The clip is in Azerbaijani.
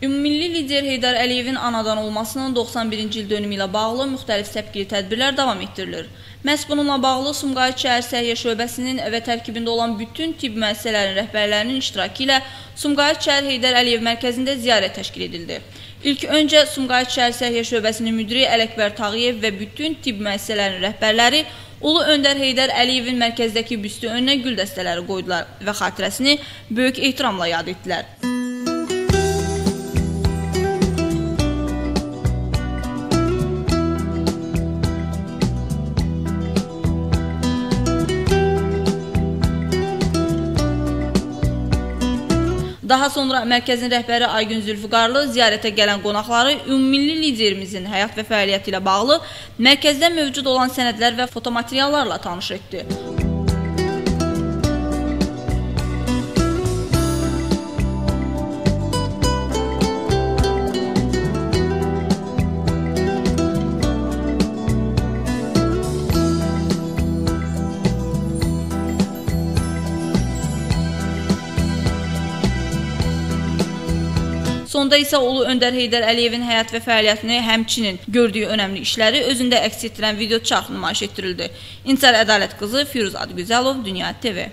Ümummilli lider Heydər Əliyevin anadan olmasının 91-ci il dönümü ilə bağlı müxtəlif səpkili tədbirlər davam etdirilir. Məhz bununla bağlı Sumqayıt şəhər səhiyyə şöbəsinin və tərkibində olan bütün tibb müəssisələrinin rəhbərlərinin iştirakı ilə Sumqayıt şəhər Heydər Əliyev mərkəzində ziyarət təşkil edildi. İlk öncə Sumqayıt şəhər səhiyyə şöbəsinin müdiri Ələkbər Tağıyev və bütün tibb müəssisələrinin rəhbərləri Ulu Öndər Heydər Əliyevin mərkəzdəki büstü önünə gül dəstələri qoydular və xatirəsini böyük ehtiramla yad etdilər. Daha sonra mərkəzin rəhbəri Aygün Zülfüqarlı ziyarətə gələn qonaqları ümummilli liderimizin həyat və fəaliyyəti ilə bağlı mərkəzdə mövcud olan sənədlər və fotomateriallarla tanış etdi. Sonda isə Ulu Öndər Heydər Əliyevin həyat və fəaliyyətini, həmçinin gördüyü önəmli işləri özündə əks etdirən video çarx nümayiş etdirildi. İnçər Ədalət qızı Firuz Adgüzəlov, Dünya TV.